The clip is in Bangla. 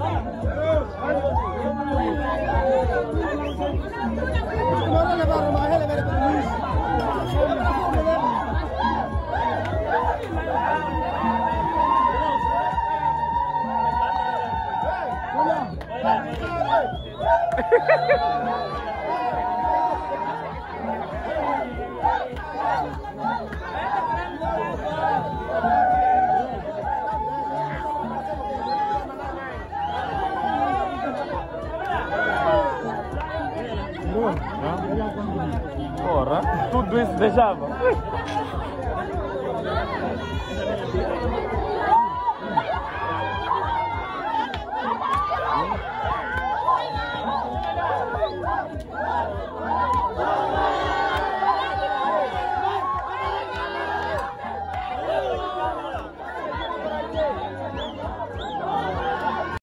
Ha ha ha! Porra, tudo isso deixava.